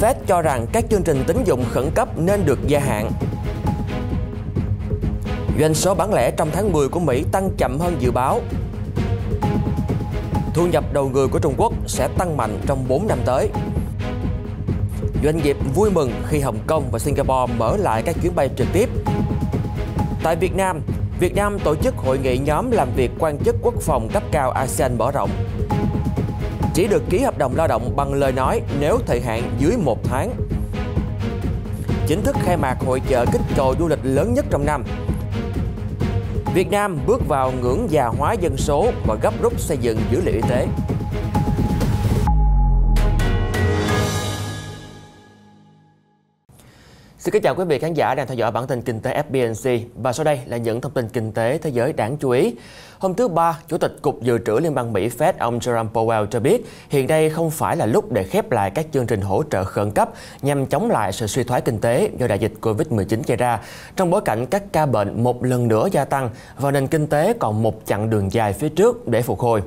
Fed cho rằng các chương trình tín dụng khẩn cấp nên được gia hạn. Doanh số bán lẻ trong tháng 10 của Mỹ tăng chậm hơn dự báo. Thu nhập đầu người của Trung Quốc sẽ tăng mạnh trong 4 năm tới. Doanh nghiệp vui mừng khi Hồng Kông và Singapore mở lại các chuyến bay trực tiếp. Tại Việt Nam, Việt Nam tổ chức hội nghị nhóm làm việc quan chức quốc phòng cấp cao ASEAN mở rộng. Chỉ được ký hợp đồng lao động bằng lời nói nếu thời hạn dưới một tháng. Chính thức khai mạc hội chợ kích cầu du lịch lớn nhất trong năm. Việt Nam bước vào ngưỡng già hóa dân số và gấp rút xây dựng dữ liệu y tế. Xin kính chào quý vị khán giả đang theo dõi bản tin kinh tế FBNC và sau đây là những thông tin kinh tế thế giới đáng chú ý. Hôm thứ Ba, Chủ tịch Cục Dự trữ Liên bang Mỹ Fed ông Jerome Powell cho biết hiện đây không phải là lúc để khép lại các chương trình hỗ trợ khẩn cấp nhằm chống lại sự suy thoái kinh tế do đại dịch COVID-19 gây ra, trong bối cảnh các ca bệnh một lần nữa gia tăng và nền kinh tế còn một chặng đường dài phía trước để phục hồi.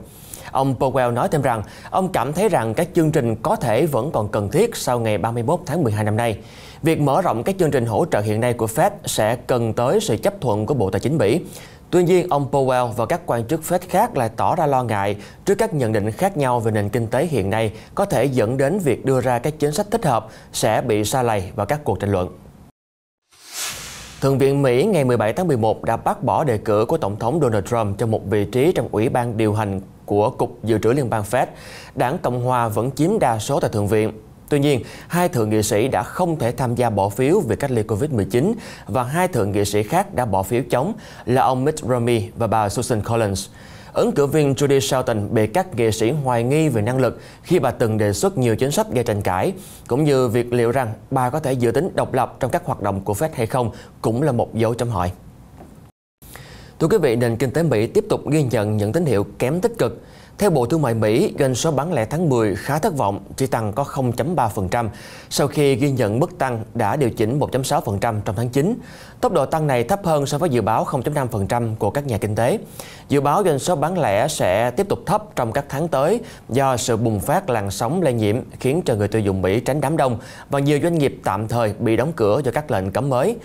Ông Powell nói thêm rằng ông cảm thấy rằng các chương trình có thể vẫn còn cần thiết sau ngày 31 tháng 12 năm nay. Việc mở rộng các chương trình hỗ trợ hiện nay của Fed sẽ cần tới sự chấp thuận của Bộ Tài chính Mỹ. Tuy nhiên, ông Powell và các quan chức Fed khác lại tỏ ra lo ngại trước các nhận định khác nhau về nền kinh tế hiện nay có thể dẫn đến việc đưa ra các chính sách thích hợp sẽ bị xa lầy vào các cuộc tranh luận. Thượng viện Mỹ ngày 17 tháng 11 đã bác bỏ đề cử của Tổng thống Donald Trump cho một vị trí trong Ủy ban điều hành của Cục Dự trữ Liên bang Fed. Đảng Cộng Hòa vẫn chiếm đa số tại Thượng viện. Tuy nhiên, hai thượng nghị sĩ đã không thể tham gia bỏ phiếu về cách ly COVID-19 và hai thượng nghị sĩ khác đã bỏ phiếu chống là ông Mitt Romney và bà Susan Collins. Ứng cử viên Judy Shelton bị các nghệ sĩ hoài nghi về năng lực khi bà từng đề xuất nhiều chính sách gây tranh cãi, cũng như việc liệu rằng bà có thể dự tính độc lập trong các hoạt động của Fed hay không cũng là một dấu chấm hỏi. Thưa quý vị, nền kinh tế Mỹ tiếp tục ghi nhận những tín hiệu kém tích cực. Theo Bộ Thương mại Mỹ, doanh số bán lẻ tháng 10 khá thất vọng, chỉ tăng có 0.3% sau khi ghi nhận mức tăng đã điều chỉnh 1.6% trong tháng 9. Tốc độ tăng này thấp hơn so với dự báo 0.5% của các nhà kinh tế. Dự báo doanh số bán lẻ sẽ tiếp tục thấp trong các tháng tới do sự bùng phát làn sóng lây nhiễm khiến cho người tiêu dùng Mỹ tránh đám đông và nhiều doanh nghiệp tạm thời bị đóng cửa do các lệnh cấm mới.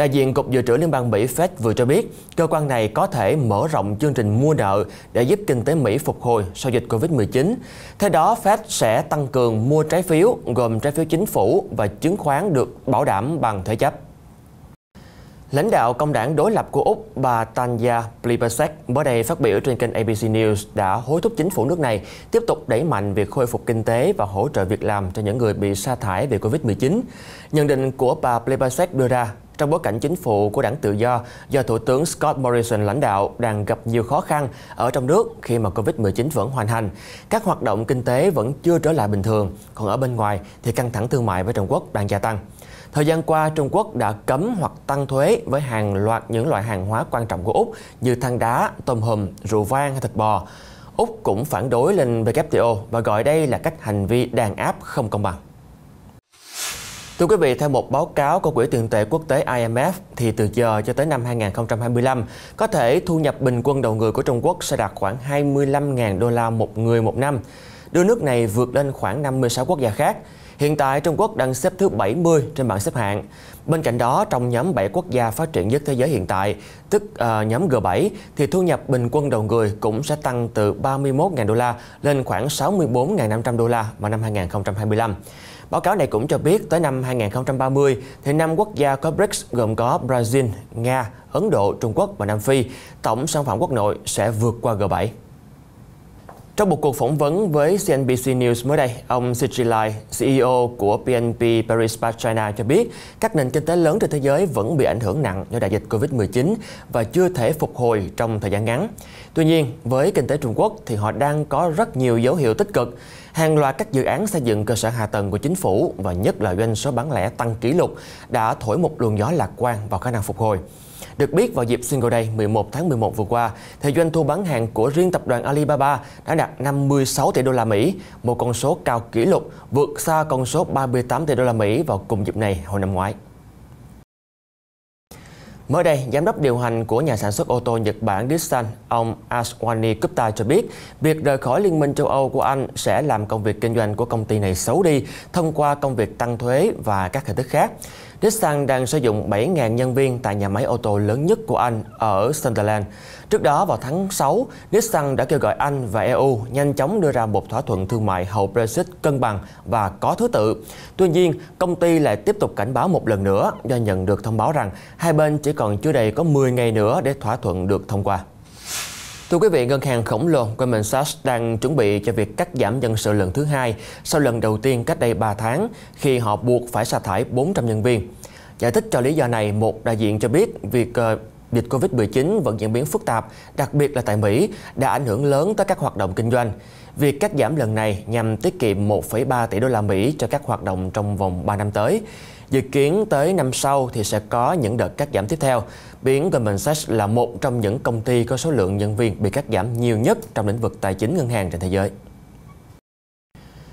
Đại diện Cục Dự trữ Liên bang Mỹ Fed vừa cho biết, cơ quan này có thể mở rộng chương trình mua nợ để giúp kinh tế Mỹ phục hồi sau dịch Covid-19. Theo đó, Fed sẽ tăng cường mua trái phiếu gồm trái phiếu chính phủ và chứng khoán được bảo đảm bằng thế chấp. Lãnh đạo công đảng đối lập của Úc, bà Tanya Plibersek mới đây phát biểu trên kênh ABC News đã hối thúc chính phủ nước này tiếp tục đẩy mạnh việc khôi phục kinh tế và hỗ trợ việc làm cho những người bị sa thải vì Covid-19. Nhận định của bà Plibersek đưa ra trong bối cảnh chính phủ của đảng tự do do Thủ tướng Scott Morrison lãnh đạo đang gặp nhiều khó khăn ở trong nước khi mà Covid-19 vẫn hoành hành. Các hoạt động kinh tế vẫn chưa trở lại bình thường, còn ở bên ngoài thì căng thẳng thương mại với Trung Quốc đang gia tăng. Thời gian qua, Trung Quốc đã cấm hoặc tăng thuế với hàng loạt những loại hàng hóa quan trọng của Úc như than đá, tôm hùm, rượu vang hay thịt bò. Úc cũng phản đối lên WTO và gọi đây là cách hành vi đàn áp không công bằng. Thưa quý vị, theo một báo cáo của Quỹ tiền tệ quốc tế IMF, thì từ giờ cho tới năm 2025, có thể thu nhập bình quân đầu người của Trung Quốc sẽ đạt khoảng 25.000 đô la một người một năm, đưa nước này vượt lên khoảng 56 quốc gia khác. Hiện tại, Trung Quốc đang xếp thứ 70 trên bảng xếp hạng. Bên cạnh đó, trong nhóm 7 quốc gia phát triển nhất thế giới hiện tại, tức uh, nhóm G7, thì thu nhập bình quân đầu người cũng sẽ tăng từ 31.000 đô la lên khoảng 64.500 đô la vào năm 2025. Báo cáo này cũng cho biết tới năm 2030 thì năm quốc gia có BRICS gồm có Brazil, Nga, Ấn Độ, Trung Quốc và Nam Phi, tổng sản phẩm quốc nội sẽ vượt qua G7. Trong một cuộc phỏng vấn với CNBC News mới đây, ông Sijilai, CEO của BNP Paribas China cho biết các nền kinh tế lớn trên thế giới vẫn bị ảnh hưởng nặng do đại dịch Covid-19 và chưa thể phục hồi trong thời gian ngắn. Tuy nhiên, với kinh tế Trung Quốc thì họ đang có rất nhiều dấu hiệu tích cực. Hàng loạt các dự án xây dựng cơ sở hạ tầng của chính phủ và nhất là doanh số bán lẻ tăng kỷ lục đã thổi một luồng gió lạc quan vào khả năng phục hồi. Được biết vào dịp Single Day 11 tháng 11 vừa qua, thì doanh thu bán hàng của riêng tập đoàn Alibaba đã đạt 56 tỷ đô la Mỹ, một con số cao kỷ lục vượt xa con số 38 tỷ đô la Mỹ vào cùng dịp này hồi năm ngoái. Mới đây, giám đốc điều hành của nhà sản xuất ô tô Nhật Bản Nissan, ông Ashwani Gupta cho biết, việc rời khỏi Liên minh châu Âu của Anh sẽ làm công việc kinh doanh của công ty này xấu đi thông qua công việc tăng thuế và các hình thức khác. Nissan đang sử dụng 7.000 nhân viên tại nhà máy ô tô lớn nhất của Anh ở Sunderland. Trước đó vào tháng 6, Nissan đã kêu gọi Anh và EU nhanh chóng đưa ra một thỏa thuận thương mại hậu Brexit cân bằng và có thứ tự. Tuy nhiên, công ty lại tiếp tục cảnh báo một lần nữa do nhận được thông báo rằng hai bên chỉ còn chưa đầy có 10 ngày nữa để thỏa thuận được thông qua. Thưa quý vị, ngân hàng khổng lồ Goldman Sachs đang chuẩn bị cho việc cắt giảm nhân sự lần thứ hai sau lần đầu tiên cách đây 3 tháng khi họ buộc phải sa thải 400 nhân viên. Giải thích cho lý do này, một đại diện cho biết việc uh, dịch Covid-19 vẫn diễn biến phức tạp, đặc biệt là tại Mỹ, đã ảnh hưởng lớn tới các hoạt động kinh doanh. Việc cắt giảm lần này nhằm tiết kiệm 1,3 tỷ đô la Mỹ cho các hoạt động trong vòng 3 năm tới. Dự kiến tới năm sau thì sẽ có những đợt cắt giảm tiếp theo, biến Goldman Sachs là một trong những công ty có số lượng nhân viên bị cắt giảm nhiều nhất trong lĩnh vực tài chính ngân hàng trên thế giới.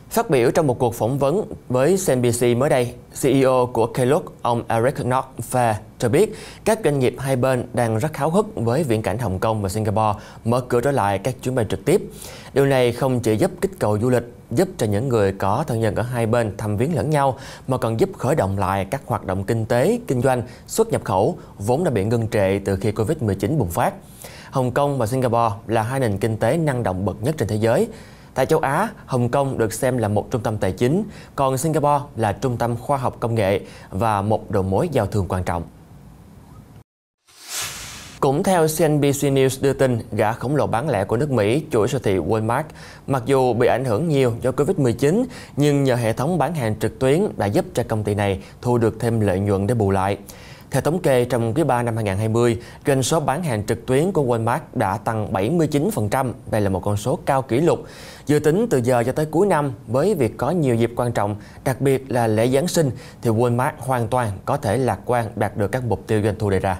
Phát biểu trong một cuộc phỏng vấn với CNBC mới đây, CEO của Kellogg, ông Eric Nordfair cho biết các doanh nghiệp hai bên đang rất háo hức với viễn cảnh Hồng Kông và Singapore mở cửa trở lại các chuyến bay trực tiếp. Điều này không chỉ giúp kích cầu du lịch, giúp cho những người có thân nhân ở hai bên thăm viếng lẫn nhau, mà còn giúp khởi động lại các hoạt động kinh tế, kinh doanh, xuất nhập khẩu vốn đã bị ngưng trệ từ khi Covid-19 bùng phát. Hồng Kông và Singapore là hai nền kinh tế năng động bậc nhất trên thế giới. Tại châu Á, Hồng Kông được xem là một trung tâm tài chính, còn Singapore là trung tâm khoa học công nghệ và một đầu mối giao thương quan trọng. Cũng theo CNBC News đưa tin, gã khổng lồ bán lẻ của nước Mỹ, chuỗi siêu thị Walmart, mặc dù bị ảnh hưởng nhiều do Covid-19, nhưng nhờ hệ thống bán hàng trực tuyến đã giúp cho công ty này thu được thêm lợi nhuận để bù lại. Theo thống kê, trong quý 3 năm 2020, doanh số bán hàng trực tuyến của Walmart đã tăng 79%. Đây là một con số cao kỷ lục. Dự tính từ giờ cho tới cuối năm, với việc có nhiều dịp quan trọng, đặc biệt là lễ Giáng sinh, thì Walmart hoàn toàn có thể lạc quan đạt được các mục tiêu doanh thu đề ra.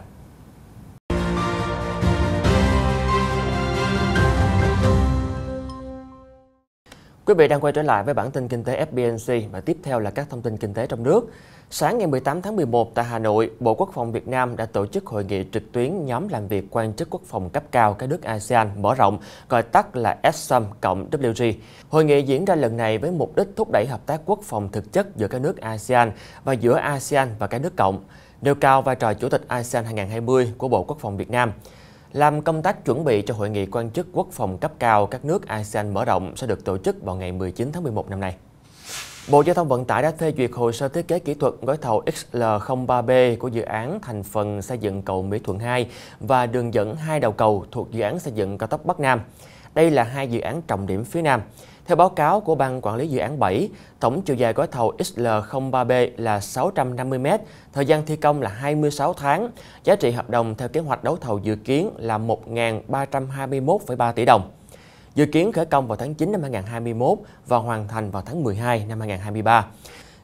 Quý vị đang quay trở lại với bản tin kinh tế FBNC và tiếp theo là các thông tin kinh tế trong nước. Sáng ngày 18 tháng 11 tại Hà Nội, Bộ Quốc phòng Việt Nam đã tổ chức hội nghị trực tuyến nhóm làm việc quan chức quốc phòng cấp cao các nước ASEAN mở rộng, gọi tắt là SSAM cộng WG. Hội nghị diễn ra lần này với mục đích thúc đẩy hợp tác quốc phòng thực chất giữa các nước ASEAN và giữa ASEAN và các nước cộng, nêu cao vai trò Chủ tịch ASEAN 2020 của Bộ Quốc phòng Việt Nam. Làm công tác chuẩn bị cho hội nghị quan chức quốc phòng cấp cao các nước ASEAN mở rộng sẽ được tổ chức vào ngày 19 tháng 11 năm nay. Bộ Giao thông Vận tải đã phê duyệt hồ sơ thiết kế kỹ thuật gói thầu XL03B của dự án thành phần xây dựng cầu Mỹ Thuận 2 và đường dẫn hai đầu cầu thuộc dự án xây dựng cao tốc Bắc Nam. Đây là hai dự án trọng điểm phía Nam. Theo báo cáo của Ban Quản lý Dự án 7, tổng chiều dài gói thầu XL03B là 650 m, thời gian thi công là 26 tháng, giá trị hợp đồng theo kế hoạch đấu thầu dự kiến là 1.321,3 tỷ đồng. Dự kiến khởi công vào tháng 9 năm 2021 và hoàn thành vào tháng 12 năm 2023.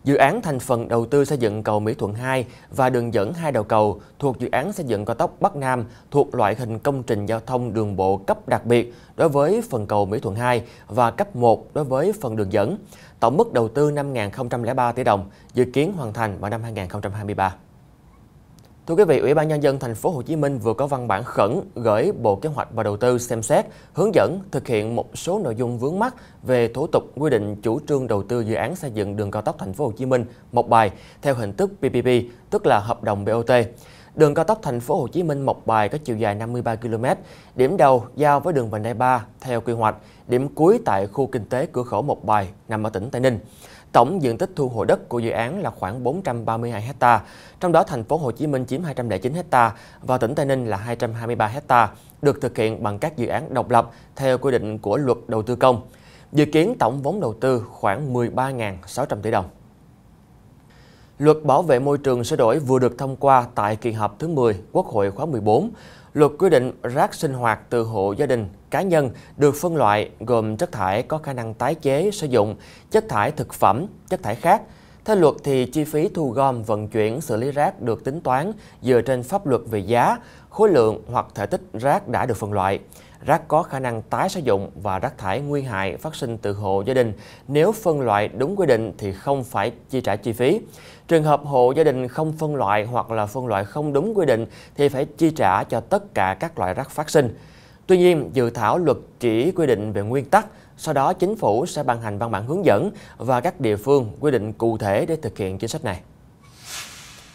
Dự án thành phần đầu tư xây dựng cầu Mỹ Thuận 2 và đường dẫn hai đầu cầu thuộc dự án xây dựng cao tốc Bắc Nam thuộc loại hình công trình giao thông đường bộ cấp đặc biệt đối với phần cầu Mỹ Thuận 2 và cấp 1 đối với phần đường dẫn. Tổng mức đầu tư 5.003 tỷ đồng, dự kiến hoàn thành vào năm 2023. Thưa quý vị, Ủy ban nhân dân thành phố Hồ Chí Minh vừa có văn bản khẩn gửi Bộ Kế hoạch và Đầu tư xem xét, hướng dẫn thực hiện một số nội dung vướng mắc về thủ tục quy định chủ trương đầu tư dự án xây dựng đường cao tốc thành phố Hồ Chí Minh một bài theo hình thức PPP, tức là hợp đồng BOT. Đường cao tốc thành phố Hồ Chí Minh Mộc Bài có chiều dài 53 km, điểm đầu giao với đường vành đai 3 theo quy hoạch, điểm cuối tại khu kinh tế cửa khẩu Mộc Bài nằm ở tỉnh Tây Ninh. Tổng diện tích thu hồi đất của dự án là khoảng 432 ha, trong đó thành phố Hồ Chí Minh chiếm 209 ha và tỉnh Tây Ninh là 223 ha, được thực hiện bằng các dự án độc lập theo quy định của luật đầu tư công. Dự kiến tổng vốn đầu tư khoảng 13.600 tỷ đồng. Luật bảo vệ môi trường sửa đổi vừa được thông qua tại kỳ họp thứ 10 Quốc hội khóa 14. Luật quy định rác sinh hoạt từ hộ gia đình, cá nhân được phân loại gồm chất thải có khả năng tái chế sử dụng, chất thải thực phẩm, chất thải khác. Theo luật thì chi phí thu gom, vận chuyển, xử lý rác được tính toán dựa trên pháp luật về giá, khối lượng hoặc thể tích rác đã được phân loại. Rác có khả năng tái sử dụng và rác thải nguy hại phát sinh từ hộ gia đình. Nếu phân loại đúng quy định thì không phải chi trả chi phí. Trường hợp hộ gia đình không phân loại hoặc là phân loại không đúng quy định thì phải chi trả cho tất cả các loại rác phát sinh. Tuy nhiên, dự thảo luật chỉ quy định về nguyên tắc, sau đó chính phủ sẽ ban hành văn bản hướng dẫn và các địa phương quy định cụ thể để thực hiện chính sách này.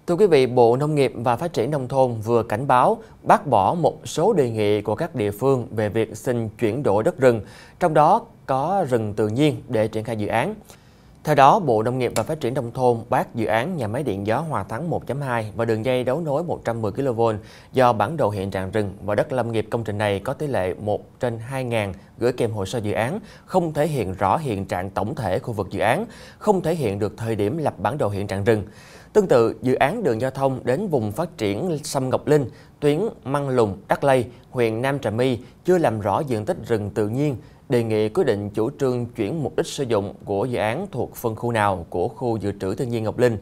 Thưa quý vị, Bộ Nông nghiệp và Phát triển Nông thôn vừa cảnh báo bác bỏ một số đề nghị của các địa phương về việc xin chuyển đổi đất rừng, trong đó có rừng tự nhiên để triển khai dự án. Theo đó, Bộ Nông nghiệp và Phát triển Nông thôn bác dự án nhà máy điện gió Hòa Thắng 1.2 và đường dây đấu nối 110 kV do bản đồ hiện trạng rừng và đất lâm nghiệp công trình này có tỷ lệ 1 trên 2.000 gửi kèm hồ sơ dự án, không thể hiện rõ hiện trạng tổng thể khu vực dự án, không thể hiện được thời điểm lập bản đồ hiện trạng rừng. Tương tự, dự án đường giao thông đến vùng phát triển Sâm Ngọc Linh, tuyến Măng Lùng, Đắc Lây, huyện Nam Trà My chưa làm rõ diện tích rừng tự nhiên, đề nghị quyết định chủ trương chuyển mục đích sử dụng của dự án thuộc phân khu nào của khu dự trữ thiên nhiên Ngọc Linh.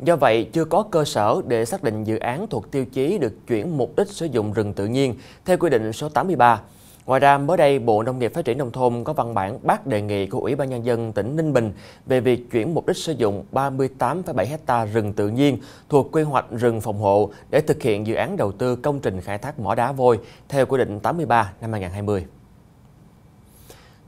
Do vậy, chưa có cơ sở để xác định dự án thuộc tiêu chí được chuyển mục đích sử dụng rừng tự nhiên theo quy định số 83. Ngoài ra, mới đây, Bộ Nông nghiệp Phát triển Nông thôn có văn bản bác đề nghị của Ủy ban Nhân dân tỉnh Ninh Bình về việc chuyển mục đích sử dụng 38,7 ha rừng tự nhiên thuộc quy hoạch rừng phòng hộ để thực hiện dự án đầu tư công trình khai thác mỏ đá vôi theo quy định 83 năm 2020.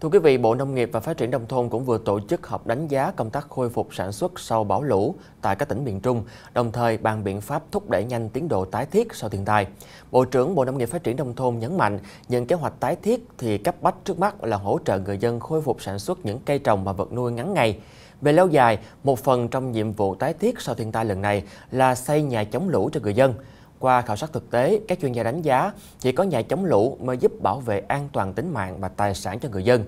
Thưa quý vị, Bộ Nông nghiệp và Phát triển Nông thôn cũng vừa tổ chức họp đánh giá công tác khôi phục sản xuất sau bão lũ tại các tỉnh miền Trung, đồng thời bàn biện pháp thúc đẩy nhanh tiến độ tái thiết sau thiên tai. Bộ trưởng Bộ Nông nghiệp Phát triển Nông thôn nhấn mạnh, những kế hoạch tái thiết thì cấp bách trước mắt là hỗ trợ người dân khôi phục sản xuất những cây trồng và vật nuôi ngắn ngày. Về lâu dài, một phần trong nhiệm vụ tái thiết sau thiên tai lần này là xây nhà chống lũ cho người dân. Qua khảo sát thực tế, các chuyên gia đánh giá chỉ có nhà chống lũ mới giúp bảo vệ an toàn tính mạng và tài sản cho người dân.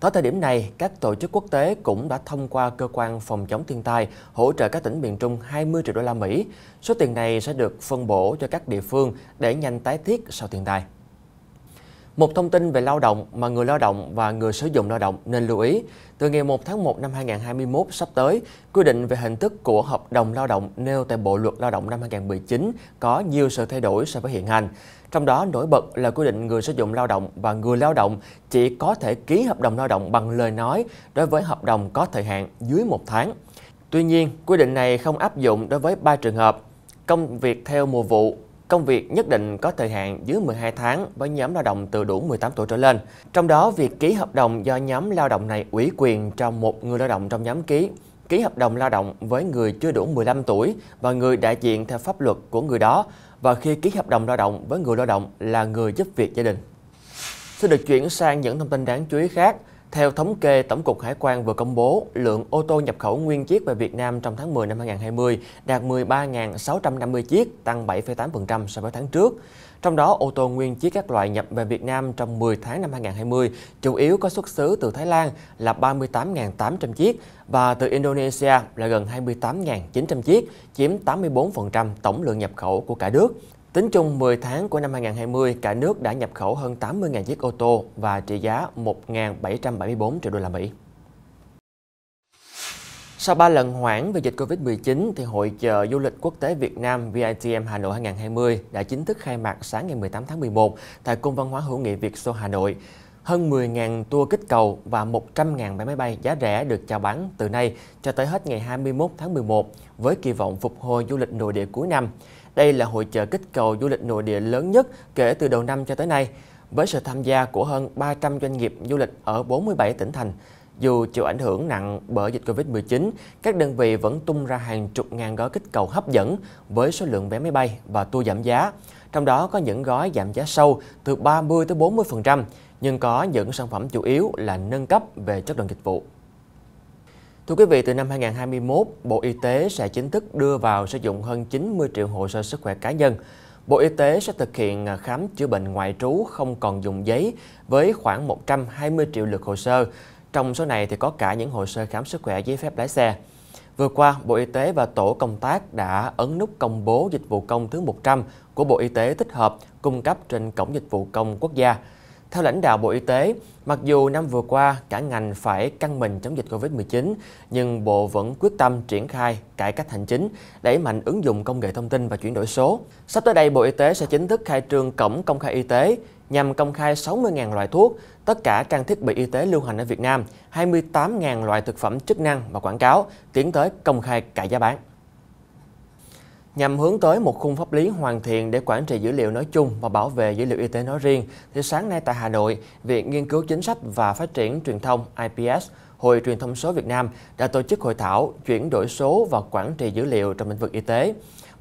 Tới thời điểm này, các tổ chức quốc tế cũng đã thông qua cơ quan phòng chống thiên tai hỗ trợ các tỉnh miền Trung 20 triệu đô la Mỹ. Số tiền này sẽ được phân bổ cho các địa phương để nhanh tái thiết sau thiên tai. Một thông tin về lao động mà người lao động và người sử dụng lao động nên lưu ý. Từ ngày 1 tháng 1 năm 2021 sắp tới, quy định về hình thức của hợp đồng lao động nêu tại Bộ Luật Lao động năm 2019 có nhiều sự thay đổi so với hiện hành. Trong đó nổi bật là quy định người sử dụng lao động và người lao động chỉ có thể ký hợp đồng lao động bằng lời nói đối với hợp đồng có thời hạn dưới một tháng. Tuy nhiên, quy định này không áp dụng đối với ba trường hợp công việc theo mùa vụ công việc nhất định có thời hạn dưới 12 tháng với nhóm lao động từ đủ 18 tuổi trở lên. Trong đó, việc ký hợp đồng do nhóm lao động này ủy quyền cho một người lao động trong nhóm ký, ký hợp đồng lao động với người chưa đủ 15 tuổi và người đại diện theo pháp luật của người đó và khi ký hợp đồng lao động với người lao động là người giúp việc gia đình. Sẽ được chuyển sang những thông tin đáng chú ý khác. Theo thống kê, Tổng cục Hải quan vừa công bố, lượng ô tô nhập khẩu nguyên chiếc về Việt Nam trong tháng 10 năm 2020 đạt 13.650 chiếc, tăng 7,8% so với tháng trước. Trong đó, ô tô nguyên chiếc các loại nhập về Việt Nam trong 10 tháng năm 2020 chủ yếu có xuất xứ từ Thái Lan là 38.800 chiếc và từ Indonesia là gần 28.900 chiếc, chiếm 84% tổng lượng nhập khẩu của cả nước. Tính chung 10 tháng của năm 2020, cả nước đã nhập khẩu hơn 80.000 chiếc ô tô và trị giá 1.774 triệu đô la Mỹ. Sau 3 lần hoãn về dịch Covid-19, thì Hội chợ du lịch quốc tế Việt Nam VITM Hà Nội 2020 đã chính thức khai mạc sáng ngày 18 tháng 11 tại Cung văn hóa hữu nghị Việt Xô Hà Nội. Hơn 10.000 tour kích cầu và 100.000 vé máy bay giá rẻ được chào bán từ nay cho tới hết ngày 21 tháng 11 với kỳ vọng phục hồi du lịch nội địa cuối năm. Đây là hội chợ kích cầu du lịch nội địa lớn nhất kể từ đầu năm cho tới nay, với sự tham gia của hơn 300 doanh nghiệp du lịch ở 47 tỉnh thành. Dù chịu ảnh hưởng nặng bởi dịch Covid-19, các đơn vị vẫn tung ra hàng chục ngàn gói kích cầu hấp dẫn với số lượng vé máy bay và tour giảm giá. Trong đó có những gói giảm giá sâu từ 30 tới 40%, nhưng có những sản phẩm chủ yếu là nâng cấp về chất lượng dịch vụ. Thưa quý vị, từ năm 2021, Bộ Y tế sẽ chính thức đưa vào sử dụng hơn 90 triệu hồ sơ sức khỏe cá nhân. Bộ Y tế sẽ thực hiện à, khám chữa bệnh ngoại trú không còn dùng giấy với khoảng 120 triệu lượt hồ sơ. Trong số này thì có cả những hồ sơ khám sức khỏe giấy phép lái xe. Vừa qua, Bộ Y tế và Tổ công tác đã ấn nút công bố dịch vụ công thứ 100 của Bộ Y tế tích hợp cung cấp trên Cổng Dịch vụ Công Quốc gia. Theo lãnh đạo Bộ Y tế, mặc dù năm vừa qua cả ngành phải căng mình chống dịch Covid-19, nhưng Bộ vẫn quyết tâm triển khai cải cách hành chính, đẩy mạnh ứng dụng công nghệ thông tin và chuyển đổi số. Sắp tới đây, Bộ Y tế sẽ chính thức khai trương cổng công khai y tế nhằm công khai 60.000 loại thuốc, tất cả trang thiết bị y tế lưu hành ở Việt Nam, 28.000 loại thực phẩm chức năng và quảng cáo, tiến tới công khai cả giá bán. Nhằm hướng tới một khung pháp lý hoàn thiện để quản trị dữ liệu nói chung và bảo vệ dữ liệu y tế nói riêng, thì sáng nay tại Hà Nội, Viện Nghiên cứu Chính sách và Phát triển Truyền thông IPS, Hội Truyền thông số Việt Nam đã tổ chức hội thảo chuyển đổi số và quản trị dữ liệu trong lĩnh vực y tế.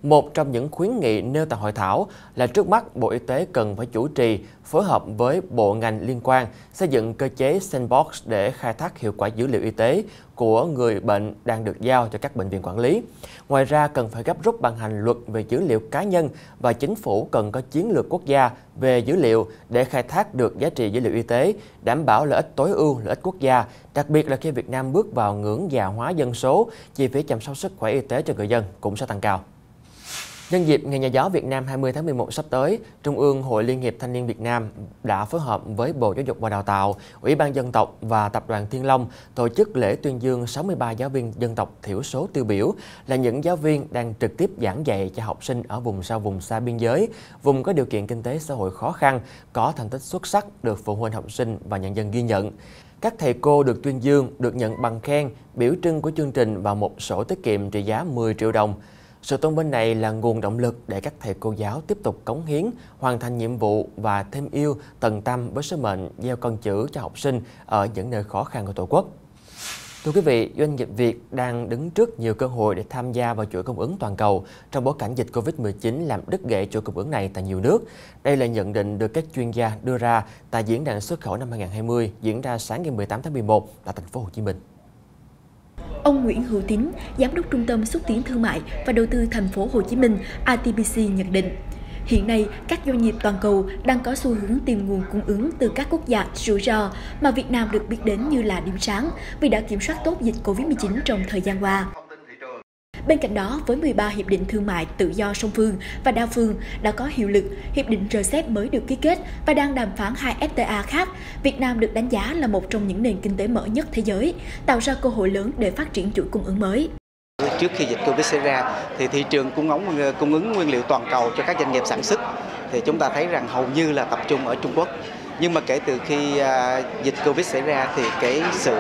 Một trong những khuyến nghị nêu tại hội thảo là trước mắt Bộ Y tế cần phải chủ trì phối hợp với bộ ngành liên quan xây dựng cơ chế sandbox để khai thác hiệu quả dữ liệu y tế của người bệnh đang được giao cho các bệnh viện quản lý. Ngoài ra cần phải gấp rút ban hành luật về dữ liệu cá nhân và chính phủ cần có chiến lược quốc gia về dữ liệu để khai thác được giá trị dữ liệu y tế, đảm bảo lợi ích tối ưu lợi ích quốc gia, đặc biệt là khi Việt Nam bước vào ngưỡng già hóa dân số, chi phí chăm sóc sức khỏe y tế cho người dân cũng sẽ tăng cao. Nhân dịp Ngày Nhà giáo Việt Nam 20 tháng 11 sắp tới, Trung ương Hội Liên hiệp Thanh niên Việt Nam đã phối hợp với Bộ Giáo dục và Đào tạo, Ủy ban Dân tộc và Tập đoàn Thiên Long tổ chức lễ tuyên dương 63 giáo viên dân tộc thiểu số tiêu biểu là những giáo viên đang trực tiếp giảng dạy cho học sinh ở vùng sâu vùng xa biên giới, vùng có điều kiện kinh tế xã hội khó khăn, có thành tích xuất sắc được phụ huynh học sinh và nhân dân ghi nhận. Các thầy cô được tuyên dương, được nhận bằng khen, biểu trưng của chương trình và một sổ tiết kiệm trị giá 10 triệu đồng. Sự tôn vinh này là nguồn động lực để các thầy cô giáo tiếp tục cống hiến, hoàn thành nhiệm vụ và thêm yêu, tận tâm với sứ mệnh gieo con chữ cho học sinh ở những nơi khó khăn của Tổ quốc. Thưa quý vị, doanh nghiệp Việt đang đứng trước nhiều cơ hội để tham gia vào chuỗi cung ứng toàn cầu trong bối cảnh dịch Covid-19 làm đứt gãy chuỗi cung ứng này tại nhiều nước. Đây là nhận định được các chuyên gia đưa ra tại diễn đàn xuất khẩu năm 2020 diễn ra sáng ngày 18 tháng 11 tại thành phố Hồ Chí Minh. Ông Nguyễn Hữu Tín, Giám đốc Trung tâm xúc tiến thương mại và đầu tư thành phố Hồ Chí Minh ATPC nhận định, Hiện nay, các doanh nghiệp toàn cầu đang có xu hướng tìm nguồn cung ứng từ các quốc gia rủi ro mà Việt Nam được biết đến như là điểm sáng vì đã kiểm soát tốt dịch Covid-19 trong thời gian qua. Bên cạnh đó, với 13 hiệp định thương mại tự do song phương và đa phương đã có hiệu lực, hiệp định RCEP mới được ký kết và đang đàm phán hai FTA khác, Việt Nam được đánh giá là một trong những nền kinh tế mở nhất thế giới, tạo ra cơ hội lớn để phát triển chuỗi cung ứng mới. Trước khi dịch Covid xảy ra thì thị trường cung ứng cung ứng nguyên liệu toàn cầu cho các doanh nghiệp sản xuất thì chúng ta thấy rằng hầu như là tập trung ở Trung Quốc nhưng mà kể từ khi à, dịch Covid xảy ra thì cái sự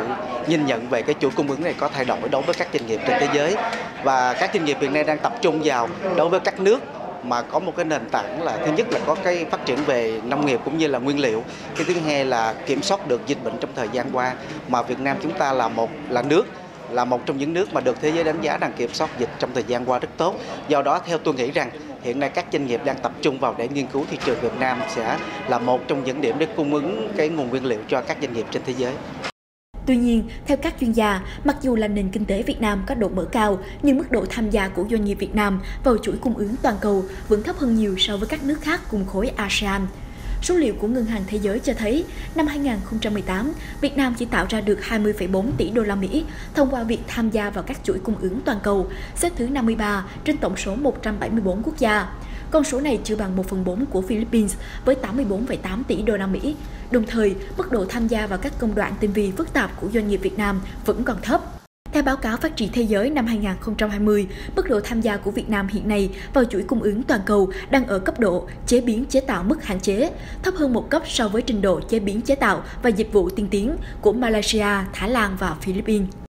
nhìn nhận về cái chuỗi cung ứng này có thay đổi đối với các doanh nghiệp trên thế giới và các doanh nghiệp hiện nay đang tập trung vào đối với các nước mà có một cái nền tảng là thứ nhất là có cái phát triển về nông nghiệp cũng như là nguyên liệu cái thứ hai là kiểm soát được dịch bệnh trong thời gian qua mà Việt Nam chúng ta là một là nước là một trong những nước mà được thế giới đánh giá đang kiểm soát dịch trong thời gian qua rất tốt. Do đó theo tôi nghĩ rằng hiện nay các doanh nghiệp đang tập trung vào để nghiên cứu thị trường Việt Nam sẽ là một trong những điểm để cung ứng cái nguồn nguyên liệu cho các doanh nghiệp trên thế giới. Tuy nhiên, theo các chuyên gia, mặc dù là nền kinh tế Việt Nam có độ mở cao, nhưng mức độ tham gia của doanh nghiệp Việt Nam vào chuỗi cung ứng toàn cầu vẫn thấp hơn nhiều so với các nước khác cùng khối ASEAN. Số liệu của Ngân hàng Thế giới cho thấy, năm 2018, Việt Nam chỉ tạo ra được 20,4 tỷ đô la Mỹ thông qua việc tham gia vào các chuỗi cung ứng toàn cầu, xếp thứ 53 trên tổng số 174 quốc gia. Con số này chưa bằng 1 phần 4 của Philippines với 84,8 tỷ đô la Mỹ. Đồng thời, mức độ tham gia vào các công đoạn tinh vi phức tạp của doanh nghiệp Việt Nam vẫn còn thấp. Theo báo cáo phát triển thế giới năm 2020, mức độ tham gia của Việt Nam hiện nay vào chuỗi cung ứng toàn cầu đang ở cấp độ chế biến chế tạo mức hạn chế, thấp hơn một cấp so với trình độ chế biến chế tạo và dịch vụ tiên tiến của Malaysia, Thái Lan và Philippines.